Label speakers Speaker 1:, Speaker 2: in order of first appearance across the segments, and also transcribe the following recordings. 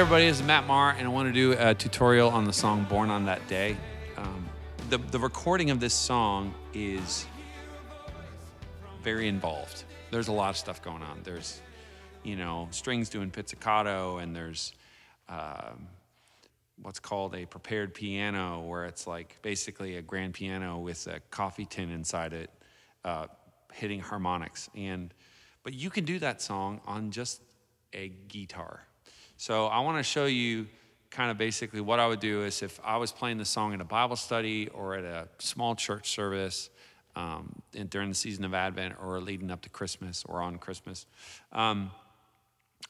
Speaker 1: everybody, this is Matt Maher, and I want to do a tutorial on the song Born on That Day. Um, the, the recording of this song is very involved. There's a lot of stuff going on. There's, you know, strings doing pizzicato, and there's um, what's called a prepared piano, where it's like basically a grand piano with a coffee tin inside it, uh, hitting harmonics. And but you can do that song on just a guitar. So I want to show you kind of basically what I would do is if I was playing the song in a Bible study or at a small church service um, in, during the season of Advent or leading up to Christmas or on Christmas. Um,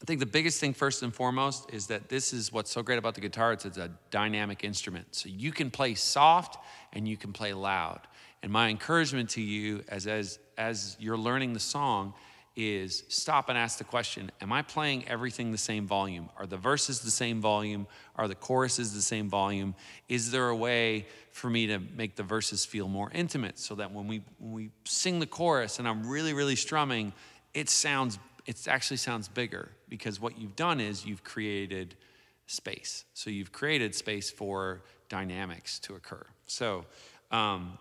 Speaker 1: I think the biggest thing, first and foremost, is that this is what's so great about the guitar. It's, it's a dynamic instrument. So you can play soft and you can play loud. And my encouragement to you as, as, as you're learning the song is stop and ask the question Am I playing everything the same volume? Are the verses the same volume? Are the choruses the same volume? Is there a way for me to make the verses feel more intimate so that when we, when we sing the chorus and I'm really, really strumming, it sounds, it actually sounds bigger because what you've done is you've created space. So you've created space for dynamics to occur. So um,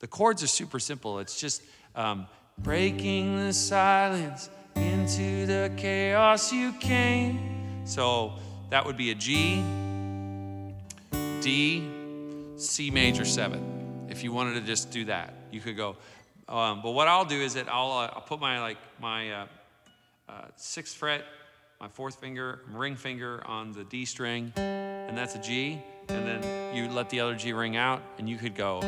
Speaker 1: the chords are super simple. It's just, um, breaking the silence into the chaos you came. So that would be a G, D, C major seven. If you wanted to just do that, you could go. Um, but what I'll do is that I'll, uh, I'll put my like my uh, uh, sixth fret, my fourth finger, ring finger on the D string, and that's a G. And then you let the other G ring out, and you could go.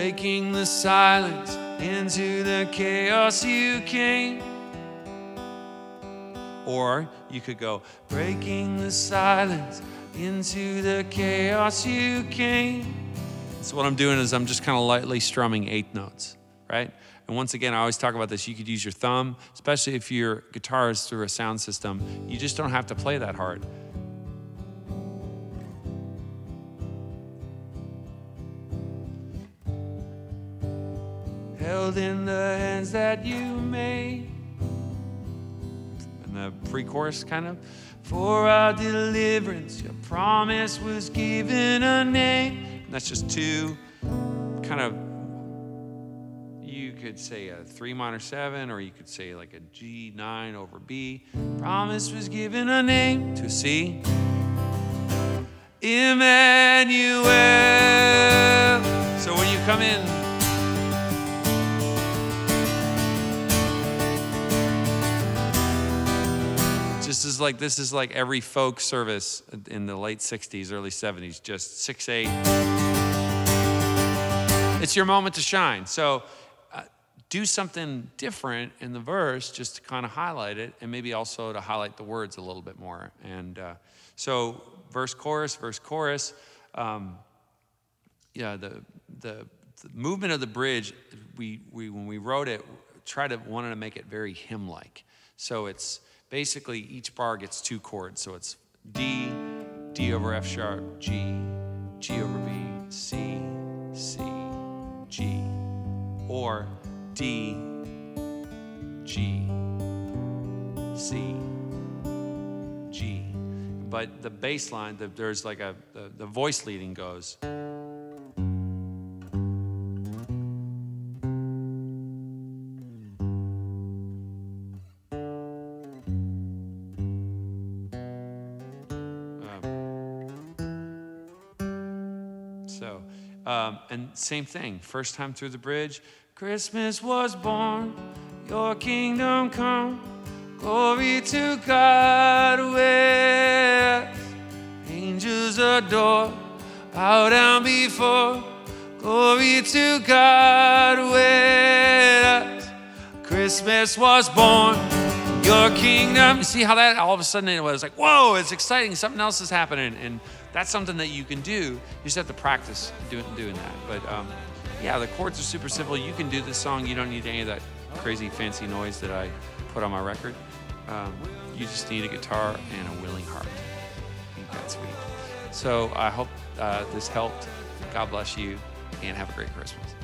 Speaker 1: Breaking the silence into the chaos you came. Or you could go, breaking the silence into the chaos you came. So, what I'm doing is I'm just kind of lightly strumming eighth notes, right? And once again, I always talk about this. You could use your thumb, especially if your guitar is through a sound system. You just don't have to play that hard. Held in the hands that you made. And the pre chorus kind of, for our deliverance, your promise was given a name. And that's just two kind of, you could say a three minor seven, or you could say like a G9 over B. Promise was given a name to C. Emmanuel. So when you come in, This is like this is like every folk service in the late 60s, early 70s, just 6 8. It's your moment to shine. So uh, do something different in the verse just to kind of highlight it and maybe also to highlight the words a little bit more. And uh, so verse, chorus, verse, chorus. Um, yeah, the, the, the movement of the bridge, we, we, when we wrote it, tried to wanted to make it very hymn-like. So it's basically each bar gets two chords. So it's D, D over F sharp, G, G over B, C, C, G, or D, G, C, G. But the bass line, the, there's like a, the, the voice leading goes. Um, and same thing, first time through the bridge. Christmas was born, your kingdom come. Glory to God, where angels adore, bow down before. Glory to God, where Christmas was born. Your kingdom. You see how that all of a sudden it was like, whoa, it's exciting. Something else is happening. And that's something that you can do. You just have to practice doing, doing that. But um, yeah, the chords are super simple. You can do this song. You don't need any of that crazy fancy noise that I put on my record. Um, you just need a guitar and a willing heart. That's sweet. So I hope uh, this helped. God bless you and have a great Christmas.